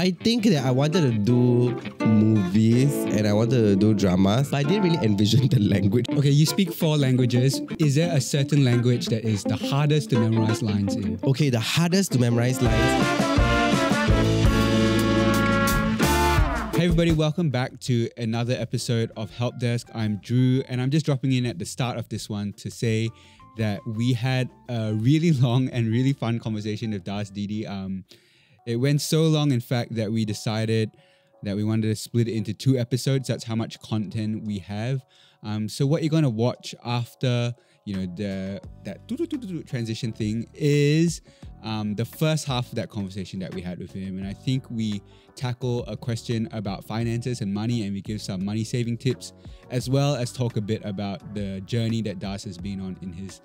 I think that I wanted to do movies and I wanted to do dramas, but I didn't really envision the language. Okay, you speak four languages. Is there a certain language that is the hardest to memorize lines in? Okay, the hardest to memorize lines. Hey everybody, welcome back to another episode of Help Desk. I'm Drew, and I'm just dropping in at the start of this one to say that we had a really long and really fun conversation with Das DD. Um, it went so long, in fact, that we decided that we wanted to split it into two episodes. That's how much content we have. Um, so what you're gonna watch after you know the that transition thing is um, the first half of that conversation that we had with him, and I think we tackle a question about finances and money, and we give some money saving tips, as well as talk a bit about the journey that Das has been on in his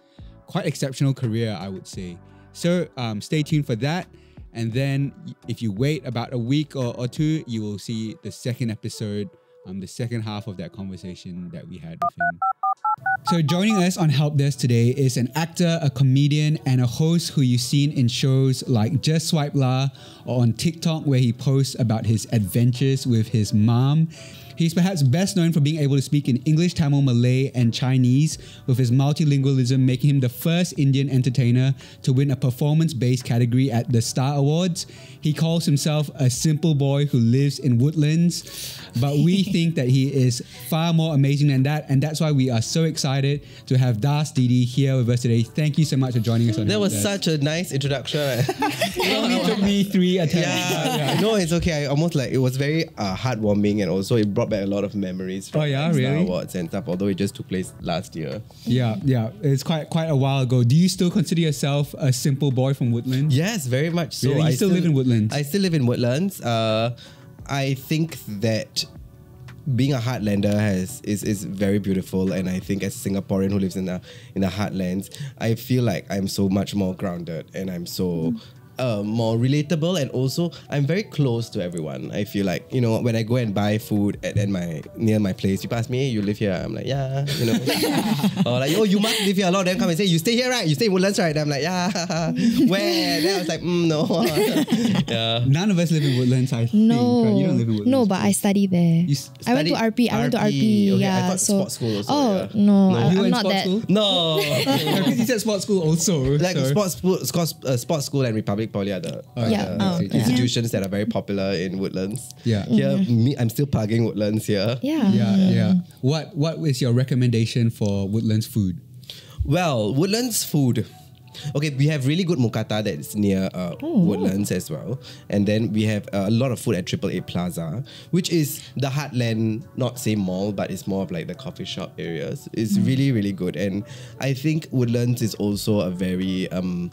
quite exceptional career, I would say. So um, stay tuned for that. And then if you wait about a week or, or two, you will see the second episode, um, the second half of that conversation that we had with him. So joining us on Help Desk today is an actor, a comedian, and a host who you've seen in shows like Just Swipe Lah or on TikTok where he posts about his adventures with his mom. He's perhaps best known for being able to speak in English, Tamil, Malay, and Chinese, with his multilingualism making him the first Indian entertainer to win a performance based category at the Star Awards. He calls himself a simple boy who lives in woodlands, but we think that he is far more amazing than that, and that's why we are so excited to have Das DD here with us today. Thank you so much for joining us on That was Desk. such a nice introduction. It only took me three attempts. yeah, no, it's okay. I almost like it was very uh, heartwarming and also it brought back a lot of memories from Oh, yeah? like, Star Really? Awards and stuff. Although it just took place last year. Yeah, yeah, it's quite quite a while ago. Do you still consider yourself a simple boy from Woodlands? Yes, very much so. Really? You I still live in Woodlands? I still live in Woodlands. Uh, I think that being a heartlander has is, is very beautiful. And I think as a Singaporean who lives in the in the heartlands, I feel like I'm so much more grounded and I'm so mm. Uh, more relatable and also I'm very close to everyone. I feel like, you know, when I go and buy food at, at my near my place, people ask me, hey, you live here? I'm like, yeah, you know. or like, oh, you must live here. A lot of them come and say, you stay here, right? You stay in Woodlands, right? And I'm like, yeah. Where? Then I was like, mm, no. yeah. None of us live in Woodlands. I think No, right? you don't live in Woodlands. no, but I study there. You s- I went to studied RP. I went to RP. RP. Okay, I yeah, thought so sports school also, oh yeah. no, No. I, You were am in not that. school? No. because you said sports school also. like so- sports, school, sports, uh, sports school and Republic Poly are the, are Yeah. the Oh, okay. institutions that are very popular in Woodlands. Yeah. Here, me, I'm still plugging Woodlands here. Yeah. Yeah, yeah. What What is your recommendation for Woodlands food? Well, Woodlands food. Okay, we have really good mukata that's near uh, Woodlands as well, and then we have uh, a lot of food at Triple Eight Plaza, which is the heartland, not say mall, but it's more of like the coffee shop areas. It's really really good, and I think Woodlands is also a very um,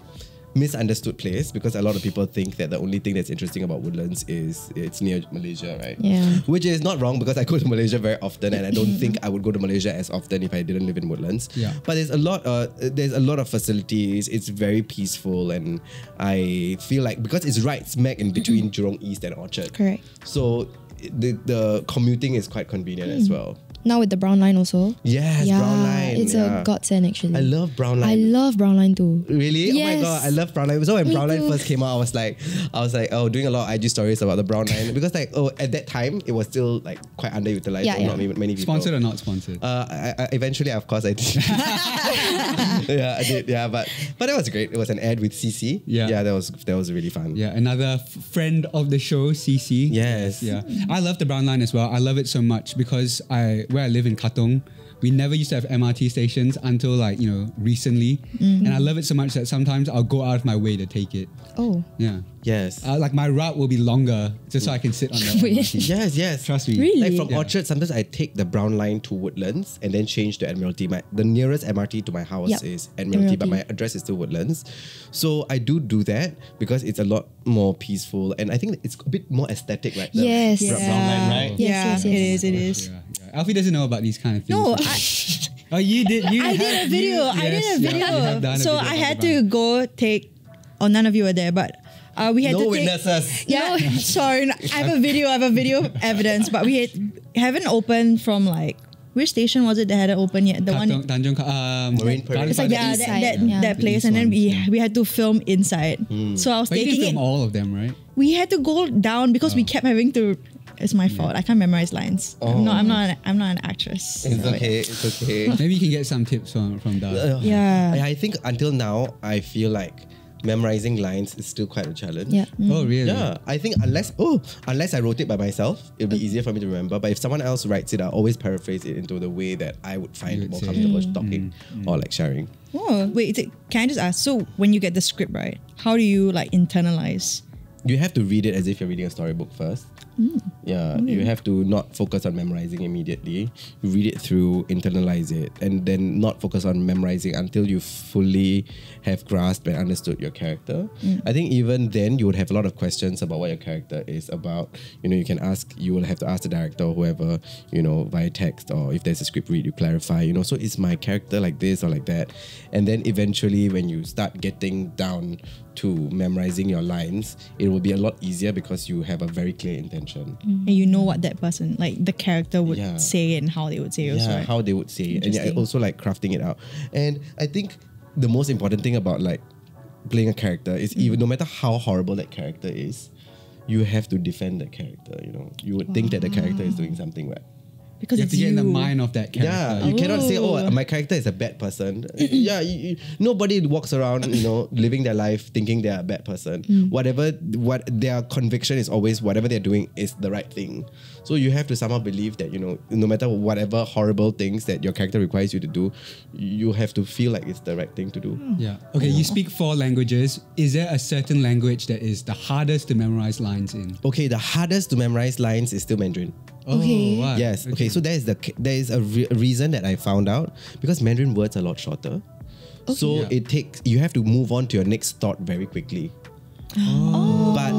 misunderstood place because a lot of people think that the only thing that's interesting about Woodlands is it's near Malaysia, right? Yeah. Which is not wrong because I go to Malaysia very often, and I don't think I would go to Malaysia as often if I didn't live in Woodlands. Yeah. But there's a lot. Uh, there's a lot of facilities. It's very peaceful, and I feel like because it's right smack in between Jurong East and Orchard. Correct. So the the commuting is quite convenient as well. Now with the brown line also. Yes, yeah, brown line. it's yeah. a godsend actually. I love brown line. I love brown line too. Really? Yes. Oh my god, I love brown line. So when Me brown line first came out, I was like, I was like, oh, doing a lot of IG stories about the brown line because like, oh, at that time it was still like quite underutilized. Yeah, yeah. Not many, many people. Sponsored or not sponsored? Uh, I, I, eventually, of course, I did. yeah, I did. Yeah, but but that was great. It was an ad with CC. Yeah. yeah, that was that was really fun. yeah, another f- friend of the show, CC. Yes. Yeah, I love the Brown Line as well. I love it so much because I where I live in Katong, we never used to have MRT stations until like you know recently, and I love it so much that sometimes I'll go out of my way to take it. Oh. Yeah, Yes. uh, like my route will be longer just so I can sit on the Wait. MRT. yes. Yes. Trust me. Really? Like from Yeah. Orchard, sometimes I take the brown line to Woodlands and then change to Admiralty. My the nearest MRT to my house Yep. is Admiralty, but my address is still Woodlands. So I do do that because it's a lot more peaceful and I think it's a bit more aesthetic, right? The Yes. brown line, right? Yes, yeah, yes, yes. it is. It is. Yeah, yeah. Alfie doesn't know about these kind of things. No, I, oh, you did. You I did a video. you- I did yes, a video. you have done a so video I had the to go take. Oh, none of you were there, but uh, we had No to take. witnesses. Yeah, sorry. I have a video. I have a video evidence, but we had, haven't opened from like which station was it that hadn't opened yet? The Tanjong, one. Tanjong Ka- um, Marine Parade. It's like yeah, that, that, yeah. that place, east and then we we had to film inside. So I was But you can taking film it. all of them, right? We had to go down because we kept having to. It's my fault. I can't memorize lines. I'm oh. not. I'm not. An, I'm not an actress. It's So, okay. It's okay. Maybe you can get some tips from from Das. Uh, Yeah. I I think until now, I feel like memorizing lines is still quite a challenge. Yeah. Oh, mm. really? Yeah, I think unless oh unless I wrote it by myself, it'll be mm. easier for me to remember. But if someone else writes it, I always paraphrase it into the way that I would find You would more say. comfortable mm, talking or like sharing. Oh wait. is it- Can I just ask? So when you get the script right, how do you like internalize? You have to read it as if you're reading a storybook first. Yeah, you hmm. have to not focus on memorizing immediately. You read it through, internalize it, and then not focus on memorizing until you fully have grasped and understood your character. Hmm. I think even then you would have a lot of questions about what your character is about. You know, you can ask, you will have to ask the director or whoever, you know, via text or if there's a script read, you clarify, you know, so is my character like this or like that? And then eventually when you start getting down to memorizing your lines, it will be a lot easier because you have a very clear intention. And you know mm. what that person, like the character, would Yeah. say and how they would say it. Also, yeah, right? how they would say it. And yeah, also like crafting it out. And I think the most important thing about like playing a character is even mm. no matter how horrible that character is, you have to defend that character. You know, you would think that the character is ah. doing something right. Because You have it's to get in the mind of that character. Yeah, you cannot say, "Oh, Oh. my character is a bad person." yeah, you, you- nobody walks around, you know, living their life thinking they're a bad person. Mm. Whatever, what their conviction is always whatever they're doing is the right thing. So you have to somehow believe that you know, no matter whatever horrible things that your character requires you to do, you have to feel like it's the right thing to do. Yeah. Okay, you speak four languages. Is there a certain language that is the hardest to memorize lines in? Okay, the hardest to memorize lines is still Mandarin. Okay. Oh. Yes. Okay. So there is the there is a, re- reason that I found out because Mandarin words are a lot shorter. So Yeah. it takes you have to move on to your next thought very quickly. Oh. But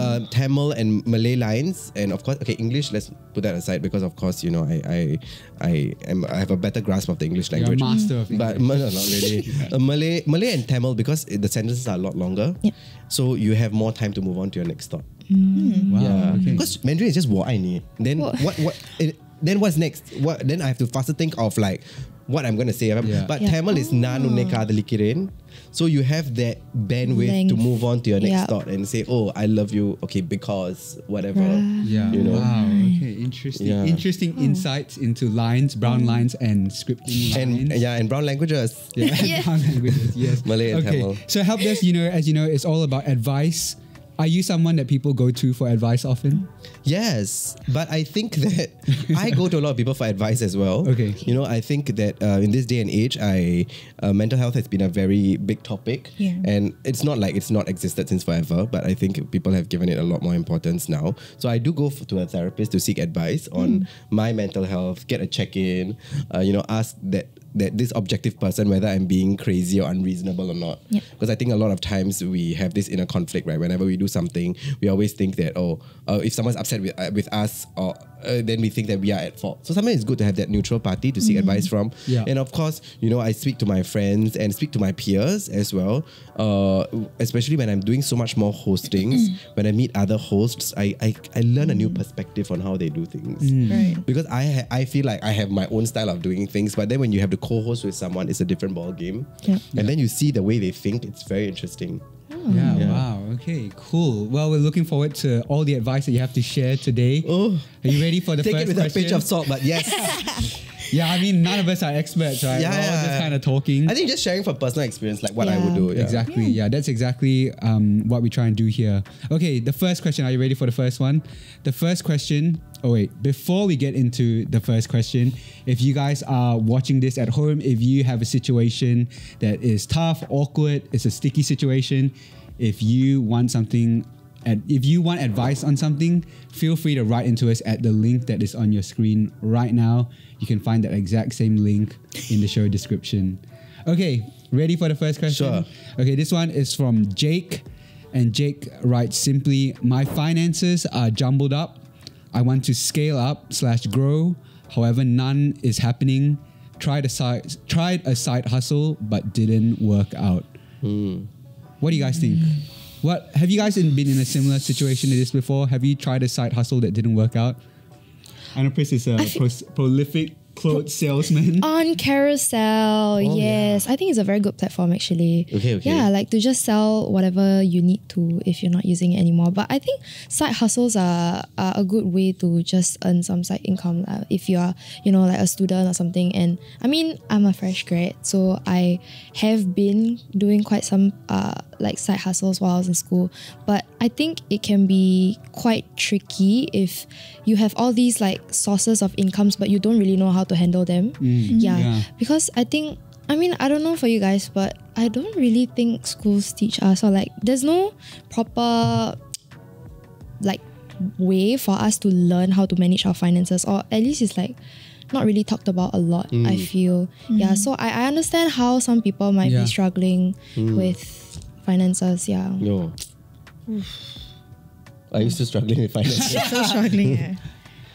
uh, Tamil and Malay lines, and of course, okay, English. Let's put that aside because, of course, you know, I I I am I have a better grasp of the English You're a language. master of But English. no, not really. Uh, Malay, Malay and Tamil because the sentences are a lot longer. Yeah. So you have more time to move on to your next thought. Mm. Wow. Yeah. Because okay. Mandarin is just 我爱 Then what what, what it, then what's next? What then I have to faster think of like what I'm gonna say. Yeah. But yeah. Tamil is nanu oh. nekadalikiren. So you have that bandwidth Length. to move on to your next yep. thought and say, Oh, I love you, okay, because whatever. Yeah. You know? Wow. Okay, interesting. Yeah. Interesting oh. insights into lines, brown mm. lines and scripting and, lines. And yeah, and brown languages. Yeah, brown languages, yes. Malay and okay. Tamil. So help desk, you know, as you know, it's all about advice are you someone that people go to for advice often? Yes, but I think that I go to a lot of people for advice as well. Okay. You know, I think that uh, in this day and age, I uh, mental health has been a very big topic, Yeah. and it's not like it's not existed since forever. But I think people have given it a lot more importance now. So I do go f- to a therapist to seek advice on my mental health, get a check in, uh, you know, ask that that this objective person whether I'm being crazy or unreasonable or not. Yeah. Because I think a lot of times we have this inner conflict, right? Whenever we do something, we always think that oh, uh, if someone's upset with uh, with us, or uh, then we think that we are at fault. So sometimes it's good to have that neutral party to seek advice from. Yeah. And of course, you know, I speak to my friends and speak to my peers as well. Uh, especially when I'm doing so much more hostings, when I meet other hosts, I I, I learn a new perspective on how they do things. Right. Because I ha- I feel like I have my own style of doing things, but then when you have to co-host with someone, it's a different ball game. Yeah. And then you see the way they think. It's very interesting. Hmm. Yeah, Yeah. Wow. Okay. Cool. Well, we're looking forward to all the advice that you have to share today. Oh. Are you ready for the Take first it with question? a pinch of salt, but yes, Yeah, I mean, none of us are experts, right? Yeah, We're all yeah, just kind of talking. I think just sharing for personal experience, like what I would do. Yeah. Exactly. Yeah. that's exactly um, what we try and do here. Okay, the first question. Are you ready for the first one? The first question. Oh wait, before we get into the first question, if you guys are watching this at home, if you have a situation that is tough, awkward, it's a sticky situation, if you want something. And if you want advice on something, feel free to write into us at the link that is on your screen right now. You can find that exact same link in the show description. Okay, ready for the first question? Sure. Okay, this one is from Jake. And Jake writes simply, My finances are jumbled up. I want to scale up slash grow. However, none is happening. Tried a side tried a side hustle, but didn't work out. Hmm. What do you guys think? What have you guys been in a similar situation to this before? Have you tried a side hustle that didn't work out? I know Chris is a pro- prolific clothes salesman. On Carousell, Oh, yes. I think it's a very good platform actually. Okay, okay. Yeah, like to just sell whatever you need to if you're not using it anymore. But I think side hustles are, are a good way to just earn some side income uh, if you are, you know, like a student or something. And I mean, I'm a fresh grad, so I have been doing quite some uh, like side hustles while I was in school. But I think it can be quite tricky if you have all these like sources of incomes, but you don't really know how to handle them. Mm. Yeah. Yeah. Because I think, I mean, I don't know for you guys, but I don't really think schools teach us or like there's no proper like way for us to learn how to manage our finances or at least it's like not really talked about a lot i mm. feel yeah mm. so I, I understand how some people might Yeah. be struggling with finances yeah No. Are you still struggling with finances? so struggling. Yeah.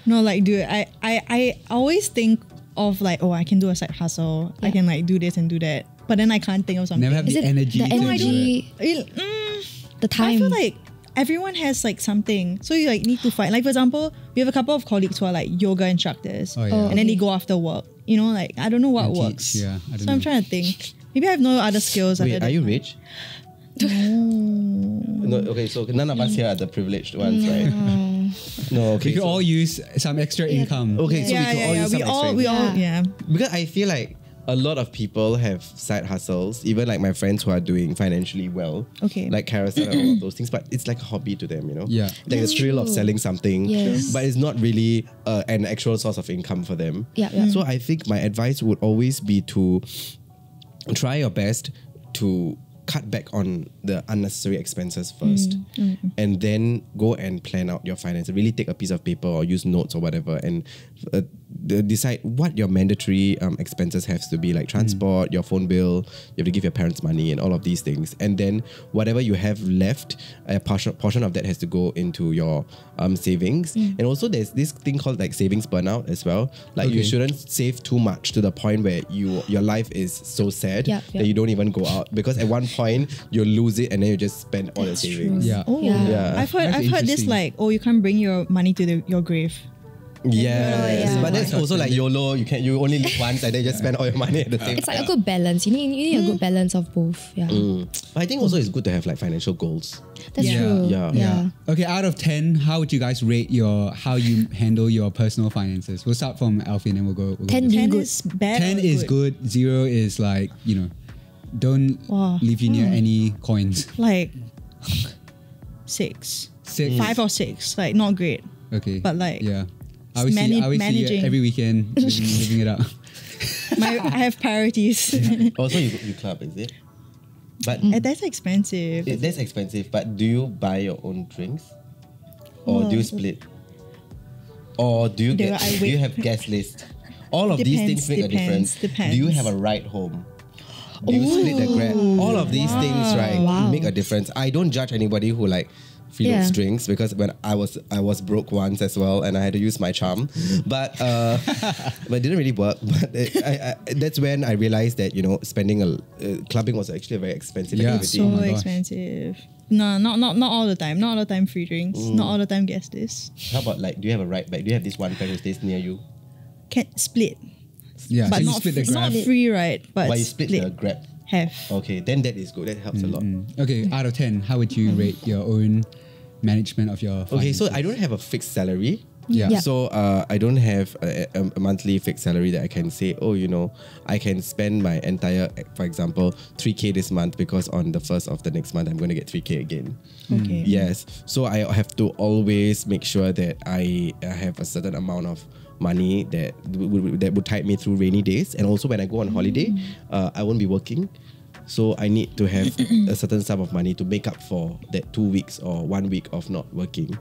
No, like, dude, I, I, I always think of like, oh, I can do a side hustle. I can like do this and do that. But then I can't think of something. Never have is the it energy. the to do it. energy It- mm, the time I feel like everyone has like something. So you like need to find. Like for example, we have a couple of colleagues who are like yoga instructors, Oh, yeah. Oh, and then they go after work. You know, like I don't know what And teach, works. yeah, I don't so know. I'm trying to think. Maybe I have no other skills. Wait, are you than- rich? No. Okay, so none of us here are the privileged ones, right? No. Okay. We could so- all use some extra income. Okay, so yeah, we could yeah, all yeah. use We some all, extra we income. all, yeah. because I feel like a lot of people have side hustles, even like my friends who are doing financially well. Okay. Like Carousell and all of those things, but it's like a hobby to them, you know? Yeah. Like the thrill of selling something, Yes. but it's not really uh, an actual source of income for them. Yeah, yeah. So I think my advice would always be to try your best to cut back on the unnecessary expenses first. Mm. Mm. And then go and plan out your finances. Really take a piece of paper or use notes or whatever and uh, decide what your mandatory um, expenses have to be like transport your phone bill you have to give your parents money and all of these things and then whatever you have left a portion, portion of that has to go into your um, savings and also there's this thing called like savings burnout as well like you shouldn't save too much to the point where you your life is so sad Yeah, that you don't even go out because at one point you'll lose it and then you just spend all the That's savings. true. Yeah. Oh, Yeah. Yeah. I've heard, That's I've heard this like, oh, you can't bring your money to the, your grave. Yes, Oh, yeah. but that's also like spend it. YOLO. You can you only live once and then you just spend all your money at the same it's like a good balance you need, you need a good balance of both yeah Mm. But I think also it's good to have like financial goals. that's Yeah. true Yeah. yeah. Okay, out of 10, how would you guys rate your how you handle your personal finances? We'll start from Alfie and then we'll go. We'll 10 this way. being 10 good. is bad. 10 is good, 0 is like, you know, don't Wow. leave you near Hmm. any coins. Like six. 6. Five or six. Like, not great. Okay. But, like, yeah. I always, see, manage- I always see you managing. every weekend living, living it up. My, I have priorities. Also, you, you club, is it? But And that's expensive. it, that's expensive. But do you buy your own drinks, or do you split, or do you There get I do you have guest list? All of these things Depends, make a depends, difference. Do you have a depends. ride home? Do you split the grab? All of these things, right, Wow. make a difference. I don't judge anybody who like freeloads Yeah. drinks because when I was I was broke once as well and I had to use my charm, but uh, but it didn't really work. But it, I, I, that's when I realized that you know spending a uh, clubbing was actually a very expensive Yeah. activity. Oh so my gosh. expensive. No, not not not all the time. Not all the time free drinks. Mm. Not all the time guest this. How about like, do you have a ride back? Do you have this one friend who stays near you? Can't split. Yeah, but so you not, split the it's not free, right? But, But you split, the grab. Have. Okay, then that is good. That helps a lot. Okay, out of 10, how would you rate your own management of your Okay, so? I don't have a fixed salary. Yeah. Yeah. So uh, I don't have a, a, a monthly fixed salary that I can say, oh, you know, I can spend my entire, for example, 3K this month because on the first of the next month I'm going to get 3K again. Okay. Yes. So I have to always make sure that I uh, have a certain amount of money that w- w- that would tide me through rainy days, and also when I go on holiday, uh, I won't be working. So I need to have a certain sum of money to make up for that two weeks or one week of not working.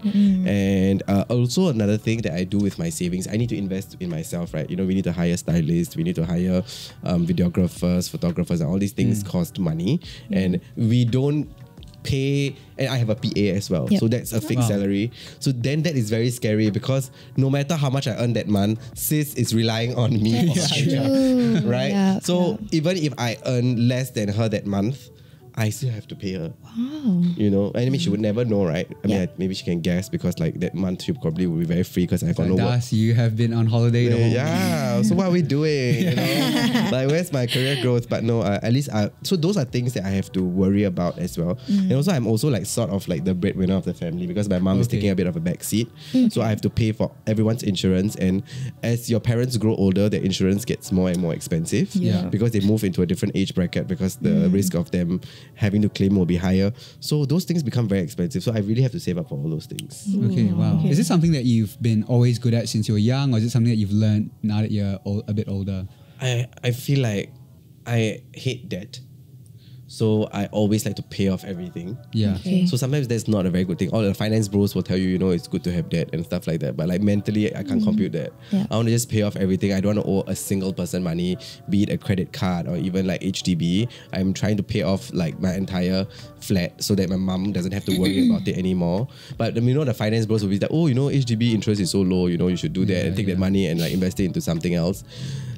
And uh, also another thing that I do with my savings, I need to invest in myself, right? You know, we need to hire stylists, we need to hire um, videographers, photographers, and all these things cost money, and we don't pay and I have a PA as well. Yep. So that's a fixed Wow. salary. So then that is very scary because no matter how much I earn that month, sis is relying on me. True. right? Yeah, so yeah. even if I earn less than her that month, I still have to pay her. Wow. You know, I mean, she would never know, right? I mean, Yeah. I- maybe she can guess because like that month she probably will be very free because I got no work. Das, you have been on holiday the Yeah. So what are we doing? You know, like where's my career growth? But no, uh, at least I. So those are things that I have to worry about as well. Mm. And also, I'm also like sort of like the breadwinner of the family because my mom is taking a bit of a back seat. Mm. So I have to pay for everyone's insurance. And as your parents grow older, the insurance gets more and more expensive. Yeah. Because they move into a different age bracket because the mm. risk of them having to claim will be higher. So those things become very expensive. So I really have to save up for all those things. Okay, wow. Okay. Is this something that you've been always good at since you were young, or is it something that you've learned now that you're ol- a bit older? I I feel like I hate debt. So I always like to pay off everything. Yeah. Okay. So sometimes that's not a very good thing. All the finance bros will tell you, you know, it's good to have debt and stuff like that. But like mentally, I can't mm-hmm. compute that. Yeah. I want to just pay off everything. I don't want to owe a single person money, be it a credit card or even like HDB. I'm trying to pay off like my entire flat so that my mom doesn't have to worry about it anymore. But you know, the finance bros will be like, oh, you know, HDB interest is so low. You know, you should do that Yeah, and take yeah. that money and like invest it into something else.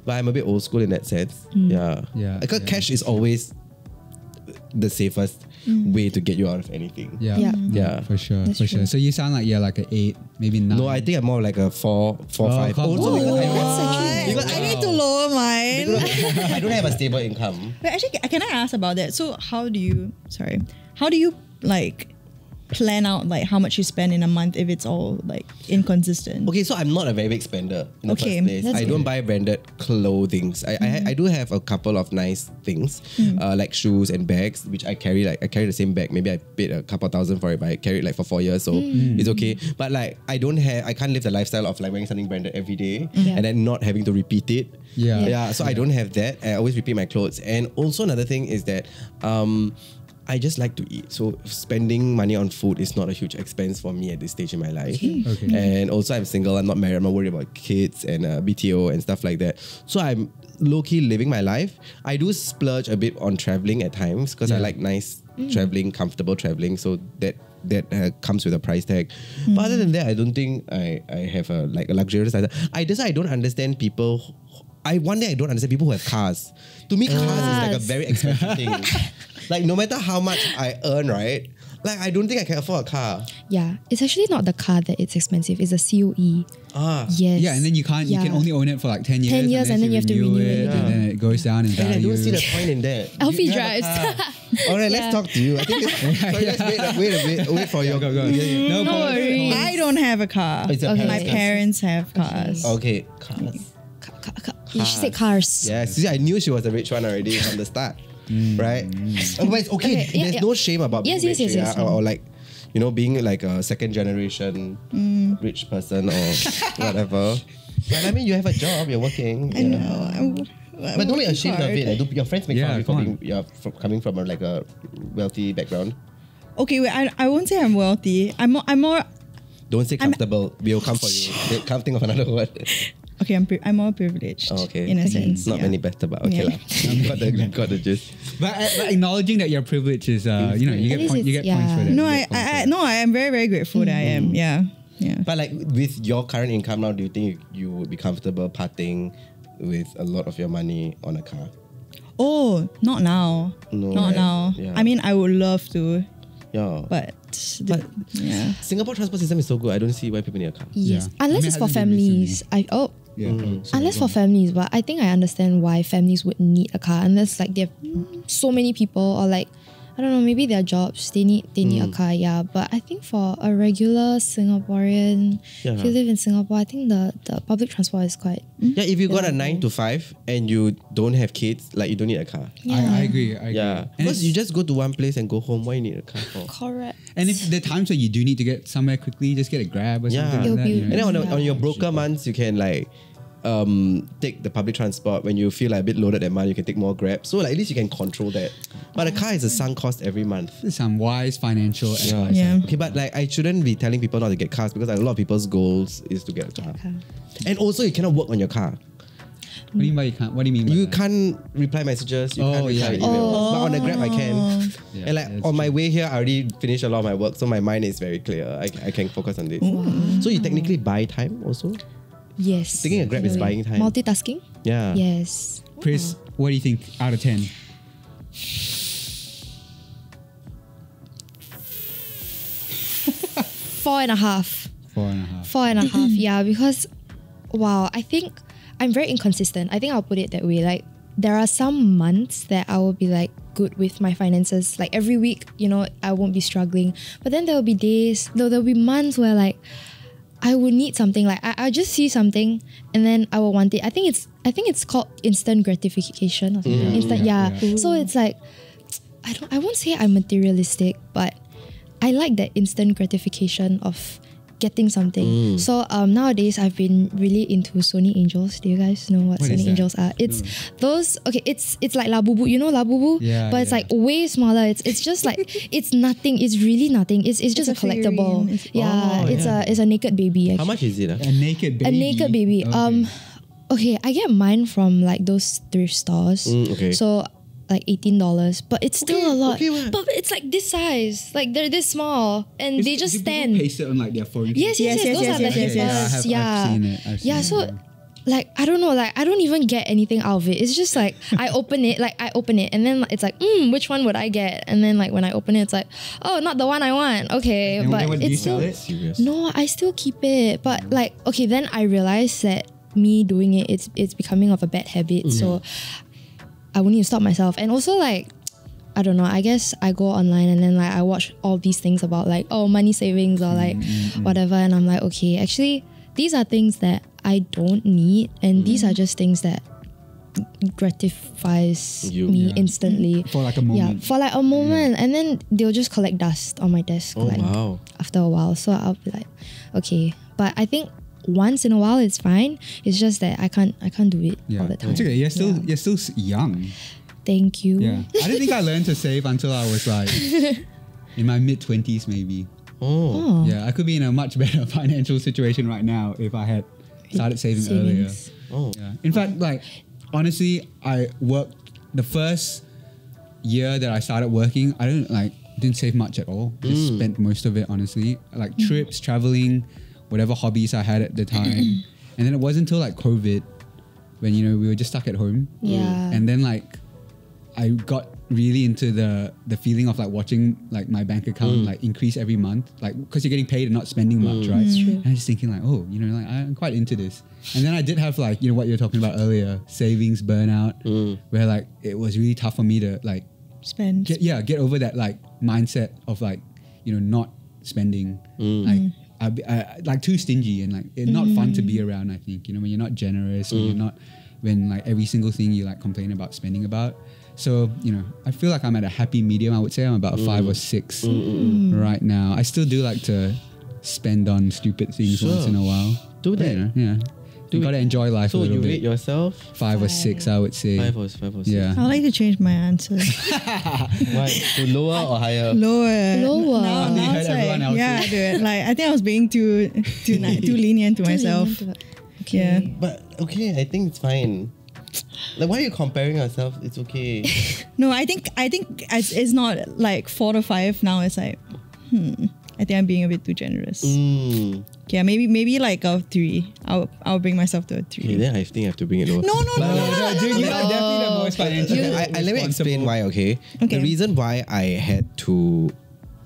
But I'm a bit old school in that sense. Mm. Yeah. Yeah, Because yeah. cash is always the safest mm. way to get you out of anything. Yeah. Yeah. Yeah. For sure. That's for sure. So you sound like you're like an eight, maybe nine. No, I think I'm more like a four, four, Oh, five. come Also on. because I That's don't, because I need to lower mine. because I don't have a stable income. But actually, can I ask about that? So, how do you? Sorry, how do you like plan out like how much you spend in a month if it's all like inconsistent? Okay, so I'm not a very big spender in the Okay, first place. that's I don't buy branded clothing. I, I I do have a couple of nice things, uh, like shoes and bags, which I carry. Like I carry the same bag. Maybe I paid a couple thousand for it, but I carry it like for four years, so it's okay. But like I don't have, I can't live the lifestyle of like wearing something branded every day Yeah. and then not having to repeat it. Yeah. yeah. So I don't have that. I always repeat my clothes. And also another thing is that. Um, I just like to eat. So spending money on food is not a huge expense for me at this stage in my life. Okay. And also I'm single. I'm not married. I'm not worried about kids and uh, BTO and stuff like that. So I'm low key living my life. I do splurge a bit on traveling at times because I like nice traveling, comfortable traveling. So that that uh, comes with a price tag. But other than that, I don't think I, I have a like a luxurious lifestyle. I just I don't understand people. who- I one day I don't understand people who have cars. To me, cars is like a very expensive thing. like no matter how much I earn, right? Like I don't think I can afford a car. Yeah, it's actually not the car that it's expensive. It's a COE. Ah. Yes. Yeah, and then you can't. You can only own it for like ten years. 10 years and then you have to renew it and then it goes down in And I don't see the point in that. Alfie You- you have a drives. car. All right, let's Yeah. talk to you. I think it's, sorry, let's wait, wait a bit. Wait for your go, go. go. No, No pause, worries. I don't have a car. It's your Okay. My parents' parents have cars. Okay, cars. Ca- ca- ca- She said cars. Yes, see, I knew she was a rich one already from the start, Mm. right? Mm. Oh, but it's okay. Okay, yeah, There's yeah. no shame about Yes, being yes, rich, yes, yes. yeah? Or, or like, you know, being like a second generation mm. rich person or whatever. But I mean, you have a job, you're working. I yeah. know. I'm, I'm But don't be working ashamed of hard. it. Like, do your friends make Yeah, fun of you for come on. being, you're from, coming from a, like a wealthy background. Okay, wait. I, I won't say I'm wealthy. I'm more. I'm more. Don't say comfortable. we'll come for you. They Can't think of another word. Okay, I'm. Pri- I'm more privileged. Oh, okay. In a sense. Not yeah. many better, but okay Yeah. lah. got the got the gist. But, uh, but acknowledging that your privilege is, uh, you know, you At get point, you it's- get points for that. No, I, I, I no, I am very, very grateful that I am. Yeah, yeah. But like with your current income now, do you think you, you would be comfortable parting with a lot of your money on a car? Oh, not now. No, not right? now. Yeah. I mean, I would love to, Yeah. but, the- yeah. Singapore transport system is so good. I don't see why people need a car. Yes. Yeah. Unless I mean, it's for families. I oh Yeah, Mm. sorry, unless for families, but I think I understand why families would need a car unless like they have so many people or like I don't know, maybe their jobs they need they need a Mm. car, yeah. But I think for a regular Singaporean, Yeah. if you live in Singapore, I think the, the public transport is quite Yeah, if you got a nine to five and you don't have kids, like you don't need a car. I, I agree. I agree. Yeah. Because you just go to one place and go home. Why you need a car for? correct. and if the times where you do need to get somewhere quickly, just get a grab or Yeah. something It'll like that. be- you know. And then on, the, Yeah. on your broker months, you can like um, take the public transport. When you feel like a bit loaded that month, you can take more grab. So like at least you can control that. But a car is a sunk cost every month. This is some wise financial advice. Yeah. Okay, but like I shouldn't be telling people not to get cars because like, a lot of people's goals is to get a car. car. And also you cannot work on your car. What do you mean by you can't? What do you mean? By You that? can't reply messages, you Oh, can't reply yeah. emails. But on the Grab I can. Yeah, and like that's on my way here, I already finished a lot of my work, so my mind is very clear. I, I can focus on this. So you technically buy time also? Yes. Taking a Grab is buying time. Multitasking? Yeah. Yes. Chris, what do you think out of 10? Four and a half. Four and a half. Four and a half, yeah, because, wow, I think I'm very inconsistent. I think I'll put it that way. Like, there are some months that I will be like good with my finances. Like, every week, you know, I won't be struggling. But then there will be days, though, there will be months where, like, I would need something. Like I, I'll just see something and then I will want it. I think it's I think it's called instant gratification or something. Mm. Instant, Yeah, yeah. yeah. So it's like I don't I won't say I'm materialistic, but I like that instant gratification of getting something. So um, nowadays I've been really into Sonny Angels. Do you guys know what, What is Sonny? Angels are? It's those okay. It's it's like Labubu. You know Labubu? Yeah, But it's yeah. like way smaller. It's it's just like it's nothing. It's really nothing. It's it's just It's a a collectible. figurine. It's- yeah, Oh, it's yeah. a it's a naked baby. How much is it? ah? A naked baby. A naked baby. Okay. Um, okay, I get mine from like those thrift stores. Mm, okay. So like eighteen dollars, but it's still Okay, a lot. okay, what? but it's like this size. Like they're this small, and Is- they just stand. Paste it on like their phone. Yes, yes, Yes, yes. yes, Those yes, are the yes, yes, Yeah, I have- yeah. I've yeah. So, it. like, I don't know. Like, I don't even get anything out of it. It's just like I open it. Like, I open it, and then it's like, mm, which one would I get? And then like when I open it, it's like, oh, not the one I want. Okay, And but then what, do you it's sell still it? Serious. no. I still keep it, but like, okay, then I realized that me doing it, it's it's becoming of a bad habit. So I will need to stop myself, and also like. I don't know. I guess I go online and then like I watch all these things about like oh money savings or like mm, mm, mm. whatever, and I'm like okay, actually these are things that I don't need, and these are just things that gratifies You. me Yeah. instantly. For like a moment. Yeah, for like a moment, and then they'll just collect dust on my desk Oh like wow. after a while. So I'll be like, okay, but I think once in a while it's fine. It's just that I can't I can't do it Yeah. all the time. It's okay. You're still Yeah. you're still young. Thank you. Yeah. I didn't think I learned to save until I was like in my mid twenties maybe. Oh. Oh, Yeah, I could be in a much better financial situation right now if I had started saving earlier. savings. Oh. Yeah. In fact, like honestly, I worked the first year that I started working. I don't like didn't save much at all. Just mm. spent most of it honestly, like trips, traveling, whatever hobbies I had at the time. Mm-hmm. and then it wasn't until like COVID when you know we were just stuck at home. Yeah. And then like I got really into the the feeling of like watching like my bank account mm. like increase every month, like because you're getting paid and not spending much, mm. right? true. And I was just thinking like, oh, you know, like I'm quite into this. And then I did have like you know what you were talking about earlier, savings burnout, mm. where like it was really tough for me to like Spend. get yeah get over that like mindset of like you know not spending like I, I, like too stingy and like not fun to be mm. around i think you know when you're not generous when you're mm. not when like every single thing you like complain about spending about. So you know i feel like i'm at a happy medium. I would say i'm about a five or mm. six right now. I still do like to spend on stupid things once in a while. Do that. you know, yeah you gotta enjoy life a So little you bit rate yourself? five or six i would say Five or five or six. yeah I would like to change my answer. Why? To lower or higher? Lower. Lower. Now, You now heard it's everyone like, else yeah, say. dude. Like I think I was being too too ni- too lenient to Too myself. lenient to- Okay. Yeah. But okay, I think it's fine. Like, why are you comparing yourself? It's okay. No, I think I think it's, it's not like four to five now. It's like, hmm. I think I'm being a bit too generous. mm. Yeah, maybe maybe like a three. I'll I'll bring myself to a Okay, three. then I think I have to bring it lower. No, no, no, no, no, Dude, you are no. definitely the most financially Okay, I, I, let me explain responsible. why, okay? Okay. The reason why I had to,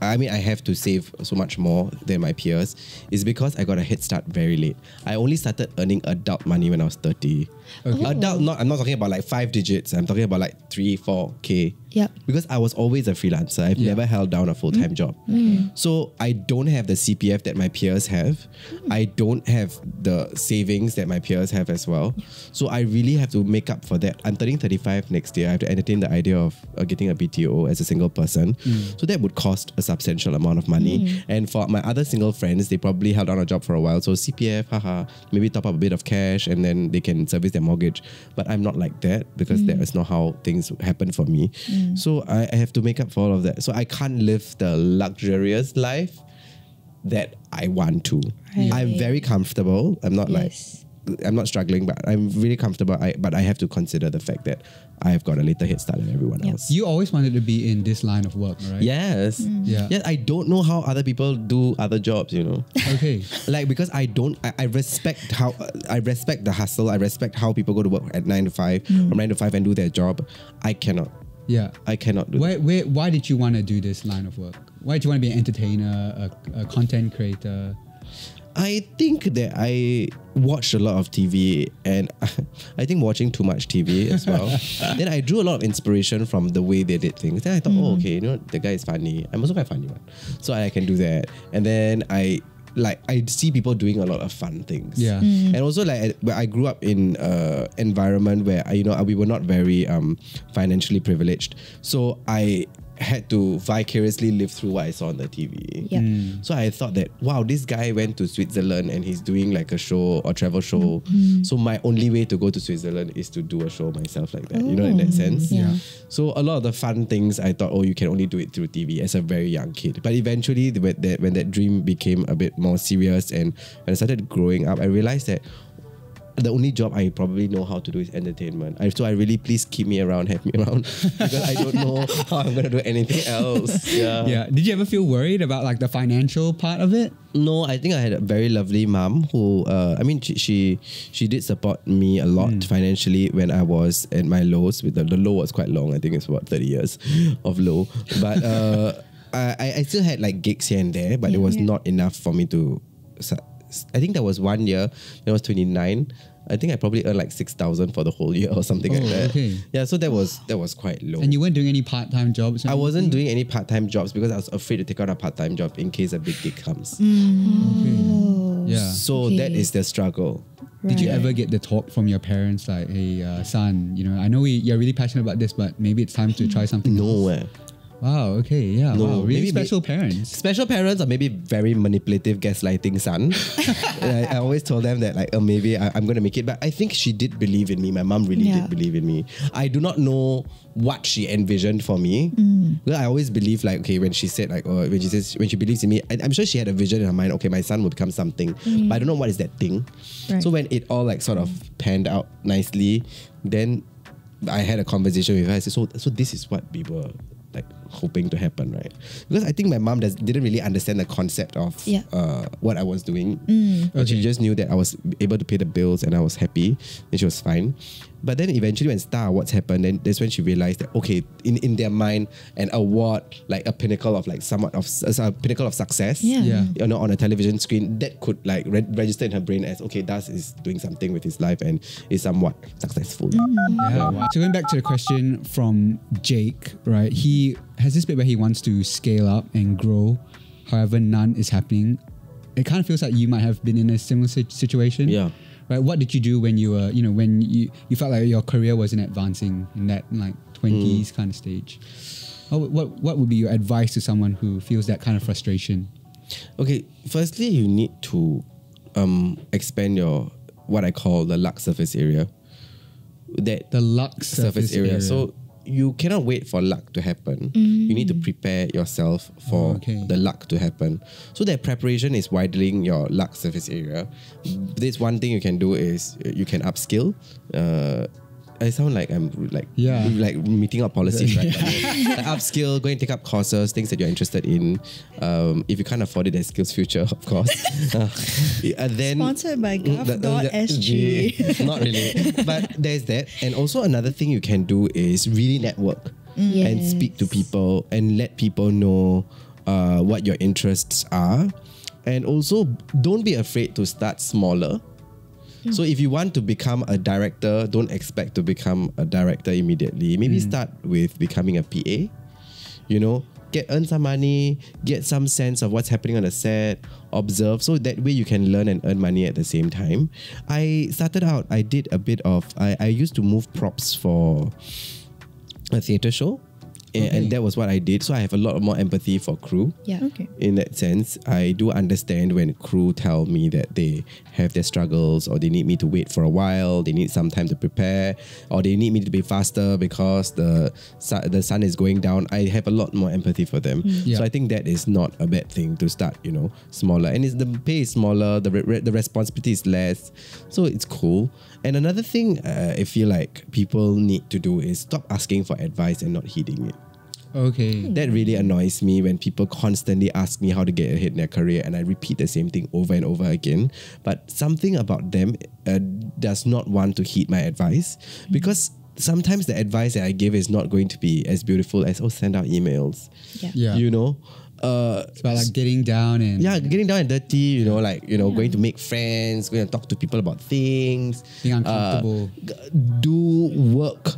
I mean, I have to save so much more than my peers is because I got a head start very late. I only started earning adult money when I was 30. Okay. Adult, not, I'm not talking about like five digits, I'm talking about like three, four K. Yep. Because I was always a freelancer. I've Yeah. never held down a full time job. Mm. So I don't have the CPF that my peers have. Hmm. I don't have the savings that my peers have as well. So I really have to make up for that. I'm turning 35 next year. I have to entertain the idea of uh, getting a BTO as a single person. Hmm. So that would cost a substantial amount of money. Hmm. And for my other single friends, they probably held on a job for a while. So CPF, haha, maybe top up a bit of cash and then they can service their mortgage. But I'm not like that because that is not how things happen for me. Mm. So I, I have to make up for all of that. So I can't live the luxurious life that I want to. Right. I'm very comfortable. I'm not Yes. like I'm not struggling, but I'm really comfortable. I, but I have to consider the fact that I've got a later head start than everyone Yeah. else. You always wanted to be in this line of work, right? Yes. Mm. Yeah. Yes, I don't know how other people do other jobs, you know. Okay. like because I don't I, I respect how I respect the hustle. I respect how people go to work at nine to five mm. from nine to five and do their job. I cannot. Yeah. I cannot do Why, where, why did you want to do this line of work? Why did you want to be an entertainer, a, a content creator? I think that I watched a lot of TV and I think watching too much TV as well. then I drew a lot of inspiration from the way they did things. Then I thought, oh, mm. okay, you know, the guy is funny. I'm also quite funny one. So I can do that. And then I like I see people doing a lot of fun things. Yeah. And also like where I grew up in a environment where I, you know we were not very um, financially privileged. So I had to vicariously live through what I saw on the TV. Yeah. Mm. So I thought that wow, this guy went to Switzerland and he's doing like a show or travel show. Mm-hmm. So my only way to go to Switzerland is to do a show myself like that. You know, in that oh, sense. Yeah. So a lot of the fun things I thought, oh, you can only do it through TV as a very young kid. But eventually, when that when that dream became a bit more serious and when I started growing up, I realized that the only job I probably know how to do is entertainment. I, so I really please keep me around, have me around because I don't know how I'm gonna do anything else. Yeah. Yeah. Did you ever feel worried about like the financial part of it? No, I think I had a very lovely mom who, uh, I mean, she, she she did support me a lot financially when I was at my lows. With the, the low was quite long. I think it's about thirty years of low, but uh, I I still had like gigs here and there, but it was not enough for me to. Su- I think that was one year when I was twenty nine. I think I probably earned like six thousand for the whole year or something like Oh, that. okay. Yeah, so that was that was quite low. And you weren't doing any part time jobs? I wasn't anything? doing any part time jobs because I was afraid to take out a part time job in case a big gig comes. Okay. Yeah. So that Okay. is the struggle. Did you ever get the talk from your parents like, hey, uh, son, you know, I know we, you're really passionate about this, but maybe it's time to try something else? Nowhere. Wow, okay, yeah. No, wow, really maybe- special parents. Special parents or maybe very manipulative gaslighting son. I, I always told them that like, oh, maybe I, I'm going to make it. But I think she did believe in me. My mom really Yeah. did believe in me. I do not know what she envisioned for me. Mm. Because I always believe like, okay, when she said like, oh, when she says, when she believes in me, I, I'm sure she had a vision in her mind. Okay, my son will become something. Mm. But I don't know what is that thing. Right. So when it all like sort of panned out nicely, then I had a conversation with her. I said, so, so this is what we were like hoping to happen, right? Because I think my mom does, didn't really understand the concept of Yeah. uh, what I was doing. But she just knew that I was able to pay the bills and I was happy and she was fine. But then eventually when Star Awards happened, then that's when she realized that okay, in, in their mind, an award like a pinnacle of like somewhat of s- a pinnacle of success, Yeah. Yeah. you know, on a television screen, that could like re- register in her brain as okay, Das is doing something with his life and is somewhat successful. Mm. Yeah. wow. So going back to the question from Jake, right? He has this bit where he wants to scale up and grow. However, none is happening. It kind of feels like you might have been in a similar situation. Yeah. Right. What did you do when you were, you know, when you you felt like your career wasn't advancing in that like twenties kind of stage? What, what what would be your advice to someone who feels that kind of frustration? Okay, firstly, you need to um, expand your what I call the luck surface area. That The luck surface, area. So you cannot wait for luck to happen. You need to prepare yourself for Oh, okay. the luck to happen. So that preparation is widening your luck surface area. This one thing you can do is you can upskill. Uh, I sound like I'm like Yeah. like meeting up policies, right? like upskill, go and take up courses, things that you're interested in. Um, if you can't afford it, there's SkillsFuture, of course. Uh, then Sponsored by Mm, the- the- gov.sg. Not really. But there's that. And also another thing you can do is really network and speak to people and let people know uh, what your interests are. And also don't be afraid to start smaller. Hmm. So if you want to become a director, don't expect to become a director immediately. Maybe hmm. start with becoming a PA. You know, get earn some money, get some sense of what's happening on the set, observe. So that way you can learn and earn money at the same time. I started out, I did a bit of I, I used to move props for a theatre show. A- Okay. And that was what I did. So I have a lot more empathy for crew Yeah. Okay. in that sense, I do understand when crew tell me that they have their struggles or they need me to wait for a while, they need some time to prepare, or they need me to be faster because the su- the sun is going down. I have a lot more empathy for them. Mm. Yeah. So I think that is not a bad thing to start, you know, smaller. And it's, the pay is smaller, the, re- the responsibility is less. So it's cool. And another thing uh, I feel like people need to do is stop asking for advice and not heeding it. Okay. That really annoys me when people constantly ask me how to get ahead in their career and I repeat the same thing over and over again. But something about them uh, does not want to heed my advice because sometimes the advice that I give is not going to be as beautiful as, oh, send out emails. Yeah. Yeah. You know? Uh, It's about like getting down and yeah, getting down and dirty, you know, like, you know, going to make friends, going to talk to people about things. Being uh, uncomfortable. g- do work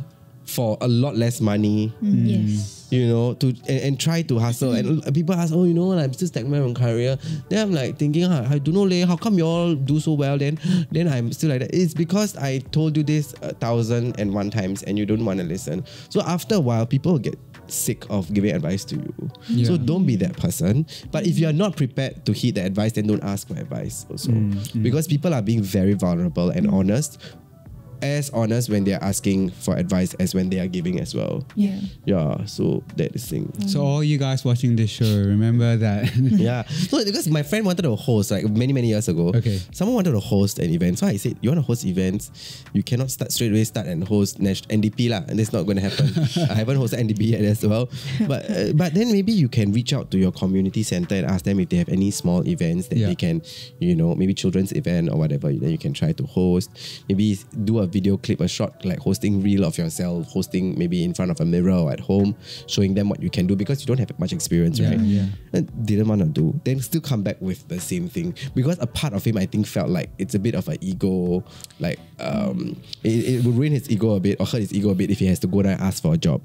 for a lot less money, Yes. you know, to and, and try to hustle. And people ask, oh, you know, I'm still stagnant in career. Then I'm like thinking, ah, I don't know, leh, how come you all do so well then? Then I'm still like that. It's because I told you this a thousand and one times and you don't want to listen. So after a while, people get sick of giving advice to you. So Yeah. don't be that person. But if you're not prepared to heed the advice, then don't ask for advice also. Because people are being very vulnerable and honest. As honest when they're asking for advice as when they are giving as well. Yeah. Yeah, so that is thing. So all you guys watching this show, remember that yeah. So because my friend wanted to host like many, many years ago. Okay. Someone wanted to host an event. So I said, You want to host events? You cannot start straight away start and host Nash- NDP lah. And that's not gonna happen. I haven't hosted NDP yet as well. But uh, but then maybe you can reach out to your community center and ask them if they have any small events that Yeah. they can, you know, maybe children's event or whatever, then you can try to host. Maybe do a video clip, a short like hosting reel of yourself, hosting maybe in front of a mirror or at home, showing them what you can do because you don't have much experience, Yeah, right? yeah. and didn't want to do, then still come back with the same thing because a part of him I think felt like it's a bit of an ego, like um, it, it would ruin his ego a bit or hurt his ego a bit if he has to go there and ask for a job.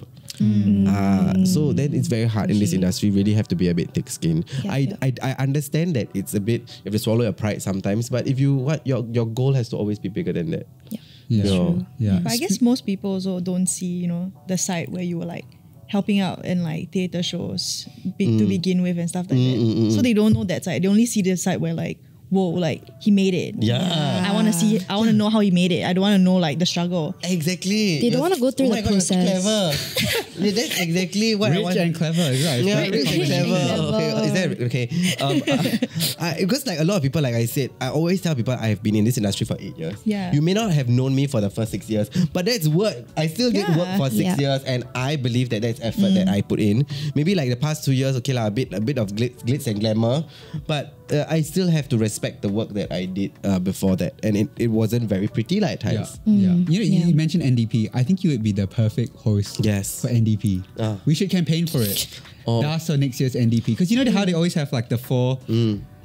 Ah, so then it's very hard in this Okay. industry. Really have to be a bit thick-skinned. Yeah, I, yeah. I I understand that it's a bit you have to swallow your pride sometimes, but if you what your your goal has to always be bigger than that. Yeah. Yeah, True. yeah. But I guess most people also don't see, you know, the side where you were like helping out in like theater shows be, to mm. begin with and stuff like that. Mm, mm, so they don't know that side. They only see the side where like, whoa, like he made it. Yeah. I want to see. I want to know how he made it. I don't want to know like the struggle. Exactly. They don't wanna go through oh the my God, you're process. clever. yeah, that's exactly what I Rich want. and clever, right? Yeah, Right. rich and Rich and clever. clever. Okay, is that okay? Um, uh, I, because like a lot of people, like I said, I always tell people I have been in this industry for eight years. Yeah. You may not have known me for the first six years, but that's work. I still did Yeah. work for six Yeah. years, and I believe that that's effort that I put in. Maybe like the past two years, okay, lah, a bit, a bit of glitz, glitz and glamour, but uh, I still have to respect the work that I did uh, before that, and it, it wasn't very pretty, like at Yeah, times. yeah. You know, Yeah. you mentioned NDP. I think you would be the perfect host Yes. for NDP. Ah. We should campaign for it. Oh. That's for next year's NDP. Because you know how they always have like the four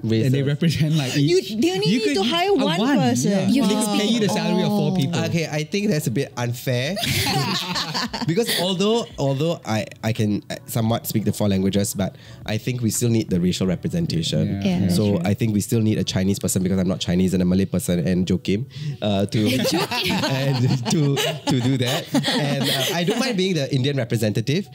and they represent like each. You- they only need to hire uh, one person. Yeah. You they can could pay you the to salary of four people. Okay, I think that's a bit unfair because although although I I can uh, somewhat speak the four languages, but I think we still need the racial representation. Yeah. Yeah, so true. I think we still need a Chinese person because I'm not Chinese and a Malay person and Jokim uh, to and to to do that. And uh, I don't mind being the Indian representative,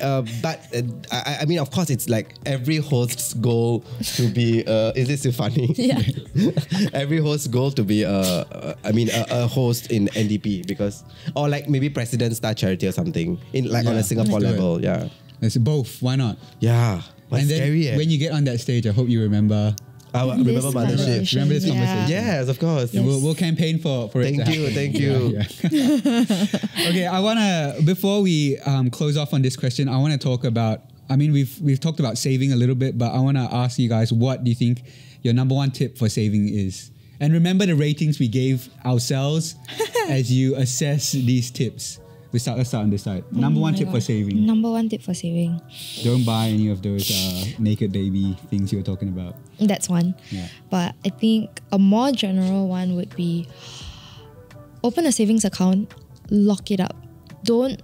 uh, but uh, I, I mean, of course, it's like every host's goal to be. Uh, is this too funny? Yeah. every host goal to be a, a I mean a, a host in NDP because or like maybe President Star Charity or something in like on a Singapore Let's do it. level. Yeah, It's both. Why not? yeah. But and it's then eh? when you get on that stage, I hope you remember. I will This remember mothership. conversation, Remember this yeah. conversation. Yes, of course. And we'll, we'll campaign for, for it Thank to you, thank you. Yeah, yeah. okay, I want to, before we um, close off on this question, I want to talk about, I mean, we've, we've talked about saving a little bit, but I want to ask you guys, what do you think your number one tip for saving is? And remember the ratings we gave ourselves as you assess these tips. We start, let's start on this side. number one Oh my tip for saving. Number one tip for saving. Don't buy any of those uh, naked baby things you were talking about. That's one. Yeah. But I think a more general one would be open a savings account, lock it up. Don't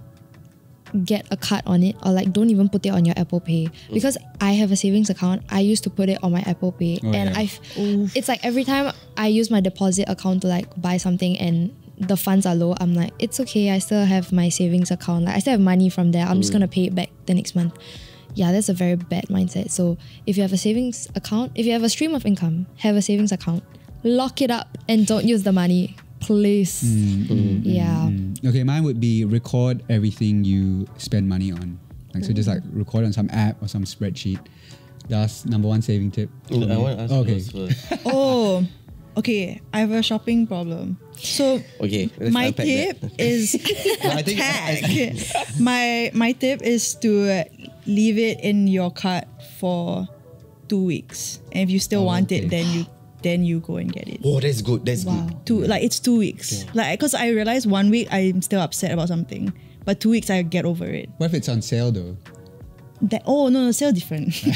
get a cut on it or like don't even put it on your Apple Pay. Because I have a savings account, I used to put it on my Apple Pay. Oh, and yeah. I've it's like every time I use my deposit account to like buy something and the funds are low, I'm like, it's okay, I still have my savings account. Like I still have money from there. I'm just gonna pay it back the next month. Yeah, that's a very bad mindset. So if you have a savings account, if you have a stream of income, have a savings account, lock it up and don't use the money. Please. Mm, mm, mm, yeah. Mm. Okay, mine would be record everything you spend money on. Like so, just like mm. record on some app or some spreadsheet. That's number one saving tip. for I want to ask okay. First. Oh, okay. I have a shopping problem. So Okay, let's my tip that. is I tag. my my tip is to leave it in your cart for two weeks, and if you still Oh, want okay. it, then you then you go and get it. Oh, that's good. That's Wow. good. Two like it's two weeks. Like because I realized one week I'm still upset about something, but two weeks I get over it. What if it's on sale though? that oh no, no sale different.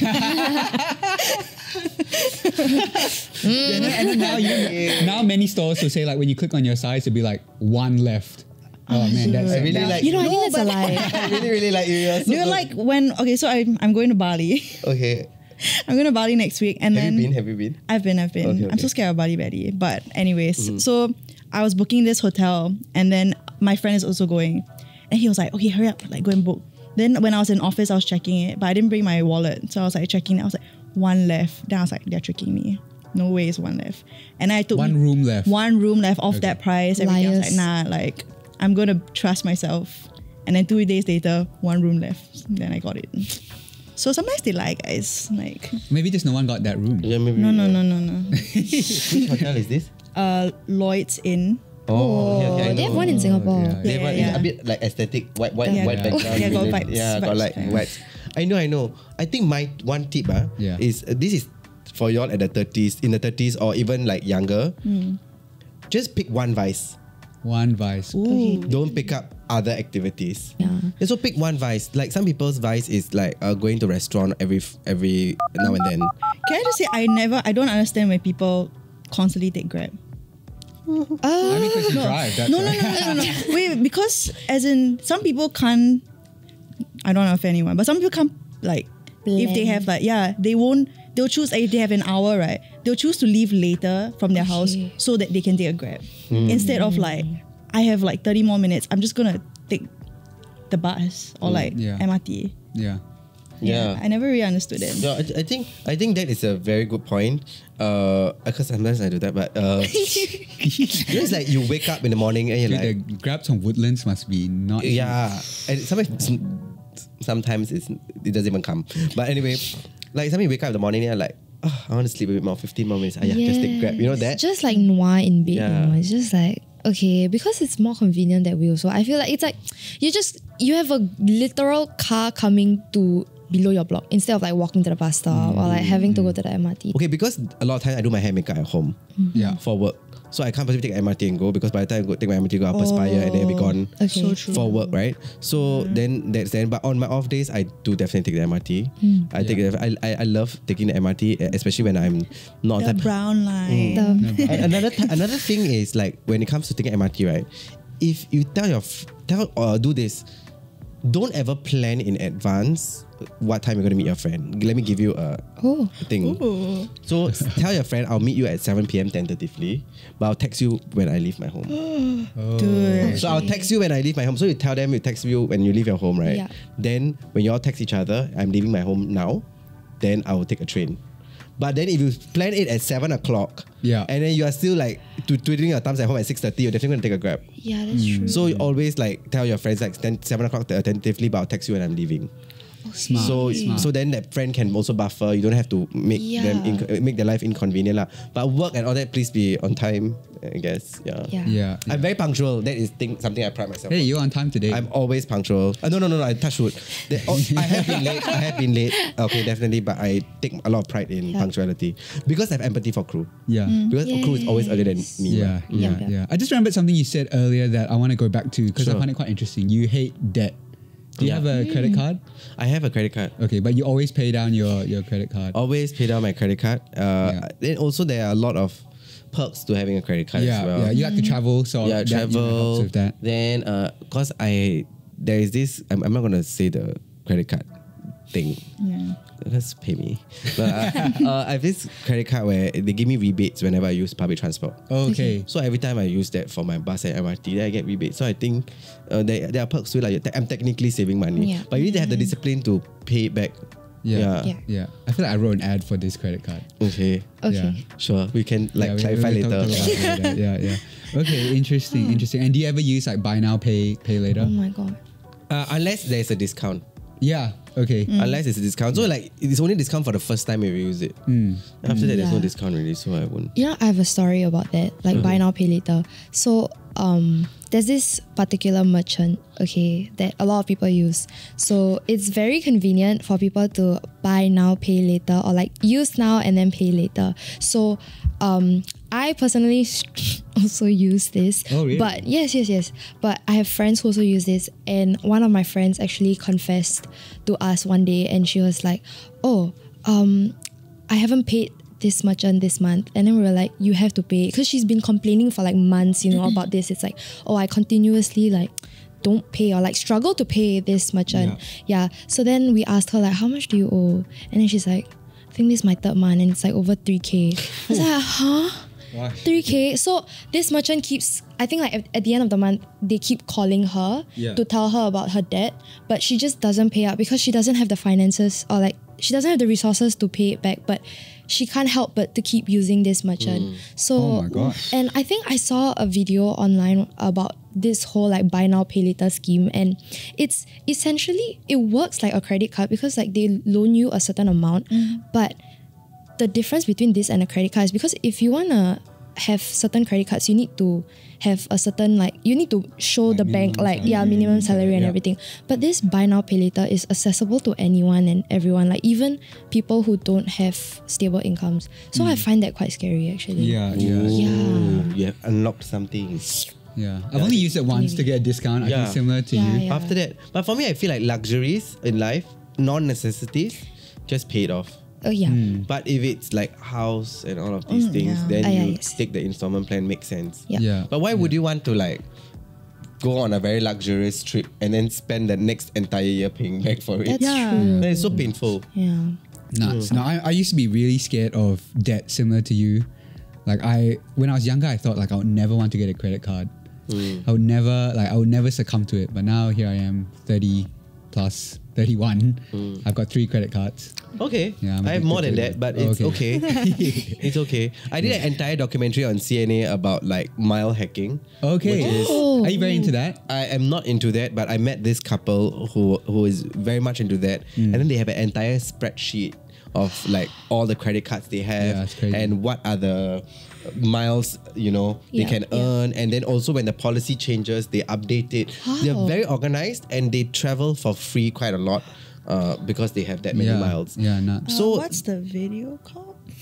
Yeah, and, then, now you now many stores will say like when you click on your size, it'll be like one left. Oh ah, man, that's I really like You know, I you. think that's a lie. I really, really like you. You're so you good. like when okay, so I'm I'm going to Bali. Okay. I'm going to Bali next week and Have then you been? Have you been? I've been, I've been. Okay, I'm okay. so scared of Bali belly. But anyways, Mm-hmm. so I was booking this hotel and then my friend is also going. And he was like, okay, hurry up, like go and book. Then when I was in office, I was checking it, but I didn't bring my wallet. So I was like checking, I was like, one left. Then I was like, they're tricking me. No way it's one left. And I took One room left. One room left off Okay. that price. Everything. I was like, nah, like I'm gonna trust myself. And then two days later, one room left. Then I got it. So sometimes they lie, guys. Like, Maybe just no one got that room. Yeah, maybe. no, no, no, no, no. Which hotel is this? uh, Lloyd's Inn. Oh, okay, okay, I they have one in Singapore. yeah. They have one- Yeah, It's a bit like aesthetic, white, white, Yeah. white Yeah. background. Yeah, got with it. vibes, Yeah, got like yeah. white. I know, I know. I think my one tip ah, Yeah. is uh, this is for y'all at the thirties, in the thirties, or even like younger. Hmm. Just pick one vice. One vice. Don't pick up other activities. Yeah. And so pick one vice. Like some people's vice is like uh, going to restaurant every every now and then. Can I just say I never I don't understand when people constantly take Grab. I mean, because you drive. That's No, no, why. no, no, no, no. Wait, because as in some people can't. I don't know if anyone, but some people can't like if they have like yeah they won't they'll choose if they have an hour right they'll choose to leave later from their house so that they can take a grab instead of like I have like thirty more minutes I'm just gonna take the bus or like Yeah. MRT. Yeah. Yeah. I never really understood it. No, I, I think I think that is a very good point. Uh, because sometimes I do that, but uh, it's like you wake up in the morning and you're Dude, like, the grabs on Woodlands must be not. yeah, and sometimes sometimes it's, it doesn't even come. But anyway, like sometimes you wake up in the morning and you're like, oh, I want to sleep a bit more, fifteen more minutes. Ah, yeah, just take grab. You know that? Just like noir in bed, Yeah. you know, it's just like okay because it's more convenient that way. Also, I feel like it's like you just you have a literal car coming to below your block instead of like walking to the bus stop or like mm. having to go mm. to the MRT. Okay, because a lot of times I do my hair makeup at home mm. Yeah. for work. So I can't possibly take MRT and go because by the time I go take my MRT go up Aspire and then I'll be gone oh, Okay. So true. for work, right? So then that's then. But on my off days, I do definitely take the MRT. I take Yeah. the, I, I I love taking the MRT, especially when I'm not The that. brown line. The- another th- another thing is like when it comes to taking MRT, right? If you tell your f- tell or do this, don't ever plan in advance what time you're gonna meet your friend. Let me give you a oh, thing. So tell your friend I'll meet you at 7 p.m. tentatively, but I'll text you when I leave my home. Oh. Dude. So I'll text you when I leave my home. So you tell them you text you when you leave your home, right? Yeah. Then when you all text each other, I'm leaving my home now, then I will take a train. But then if you plan it at seven o'clock, Yeah. and then you are still like tw- twiddling your thumbs at home at six thirty, you're definitely gonna take a grab. yeah, that's true. So you always like tell your friends like 10, seven o'clock attentively, but I'll text you when I'm leaving. Smart. So smart. so then that friend can also buffer. You don't have to make them inc- make their life inconvenient lah. But work and all that, please be on time. I guess. Yeah. Yeah. yeah. I'm very punctual. That is thing, something I pride myself. Hey, on. you're on time today. I'm always punctual. Uh, no, no, no, no. I touch wood. The- oh, I have been late. I have been late. Okay, definitely. But I take a lot of pride in Yeah. punctuality because I have empathy for crew. yeah. Because crew is always earlier than me. Yeah, right? yeah, Yeah. yeah, I just remembered something you said earlier that I want to go back to because I find it quite interesting. You hate debt. Do you Yeah. have a credit card? I have a credit card. Okay, but you always pay down your, your credit card. Always pay down my credit card. Uh. Then also there are a lot of perks to having a credit card yeah, as well. yeah. You like to travel, so yeah, that, travel. helps with that. Then, uh, cause I there is this. I'm, I'm not gonna say the credit card thing. Yeah. Just pay me. But uh, uh, I have this credit card where they give me rebates whenever I use public transport. Okay. So every time I use that for my bus and MRT, then I get rebates. So I think uh, there, there are perks to. Like I'm technically saving money, Yeah. but you need to have the discipline to pay it back. Yeah. Yeah. Yeah. I feel like I wrote an ad for this credit card. Okay. okay. Yeah. Sure. We can like Yeah, clarify we- we later. talk- talk about it later. yeah, yeah. Okay, interesting, interesting. And do you ever use like buy now, pay pay later? Oh my god. uh, unless there's a discount. Yeah. Okay. Unless it's a discount. So like it's only discount for the first time if you use it. After that, there's no Yeah. discount really, so I won't. You know, I have a story about that, like buy now, pay later. So, um, there's this particular merchant, okay, that a lot of people use. So it's very convenient for people to buy now, pay later, or like use now and then pay later. So, um, I personally also use this. Oh, really? But yes, yes, yes. But I have friends who also use this, and one of my friends actually confessed to us one day, and she was like, "Oh, um, I haven't paid." This much on this month, and then we were like, "You have to pay," because she's been complaining for like months, you know, about this. It's like, "Oh, I continuously like don't pay or like struggle to pay this much on." Yeah. So then we asked her like, "How much do you owe?" And then she's like, "I think this is my third month, and it's like over three k." I was like, "Huh?" Gosh. 3k so this merchant keeps i think like at, at the end of the month they keep calling her Yeah. to tell her about her debt but she just doesn't pay up because she doesn't have the finances or like she doesn't have the resources to pay it back but she can't help but to keep using this merchant mm. so Oh my gosh. and i think i saw a video online about this whole like buy now pay later scheme and it's essentially it works like a credit card because like they loan you a certain amount mm. but the difference between this and a credit card is because if you want to have certain credit cards, you need to have a certain like you need to show the bank minimum like yeah minimum salary and yeah. everything. But this buy now pay later is accessible to anyone and everyone, like even people who don't have stable incomes. So I hmm. find that quite scary actually. Yeah, yeah, Yeah. Ooh, you have unlocked something. yeah. I've only used it once to get a discount. I Yeah. think similar to Yeah, you. yeah. After that, but for me, I feel like luxuries in life, non necessities, just paid off. Oh yeah. But if it's like house and all of these Mm, things, yeah. then Ah, yeah, you yes. take the installment plan, makes sense. Yeah. Yeah. But why would you want to like go on a very luxurious trip and then spend the next entire year paying back for it? That's Yeah. true. That is so painful. Yeah. Nuts. No, I, I used to be really scared of debt, similar to you. Like I, when I was younger, I thought like I would never want to get a credit card. I would never like I would never succumb to it. But now here I am, thirty plus, thirty-one. I've got three credit cards. Okay. Yeah, I'm have more than that, but it's Okay. okay. it's okay. I did an entire documentary on CNA about like mile hacking. Okay. Is- Oh. Are you very into that? I am not into that, but I met this couple who who is very much into that, Hmm. and then they have an entire spreadsheet of like all the credit cards they have it's crazy. and what are the miles you know they Yeah, can yeah. earn and then also when the policy changes they update it they're very organized and they travel for free quite a lot uh, because they have that many yeah. miles Yeah, nuts. So- Uh, what's the video called?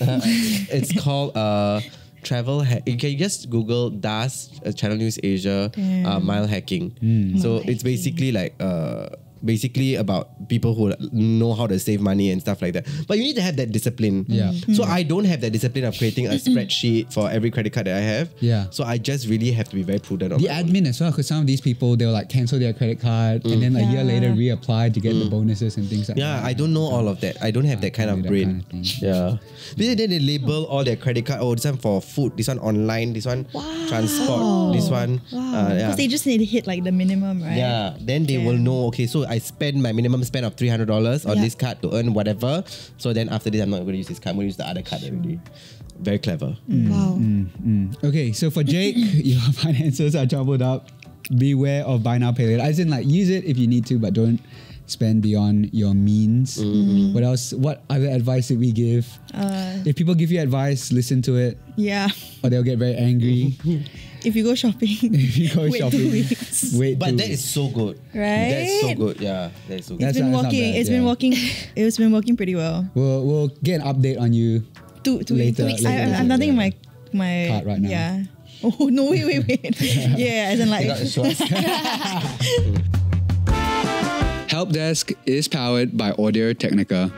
it's called uh, travel. Ha- you can just Google Das uh, Channel News Asia uh, mile hacking. So it's basically like uh, basically about people who know how to save money and stuff like that. But you need to have that discipline. Yeah. So I don't have that discipline of creating a spreadsheet for every credit card that I have. Yeah. So I just really have to be very prudent. on the my own. admin as well, because some of these people they'll like cancel their credit card and then a year later reapply to get the bonuses and things like Yeah, that. Yeah, I don't know all of that. I don't have that kind of that brain. kind of thing. yeah. Then then they label all their credit card. Oh, this one for food. This one online. This one wow. transport. This one. Uh, Because they just need to hit like the minimum, right? Yeah, then they will know. Okay, so I spend my minimum spend of three hundred dollars on Yeah. this card to earn whatever. So then after this, I'm not going to use this card. I'm going to use the other card already. Very clever. Mm. Wow. Mm, mm, okay, so for Jake, your finances are jumbled up. Beware of buy now pay later. As in, like, use it if you need to, but don't spend beyond your means. Mm-hmm. What else? What other advice did we give? Uh, if people give you advice, listen to it, yeah. or they'll get very angry. If you go shopping, if you go wait shopping, two weeks. wait. But two that is so good. Right? That's so good. Yeah, that's so good. It's been not- that's not working. bad, It's been working. It's been working pretty well. We'll we'll get an update on you. Two, two, Later- weeks. later I, this I, I'm week, nothing in my my Card right now. Yeah. Oh no! Wait, wait, wait. yeah, as in like. Got. Help Desk is powered by Audio Technica.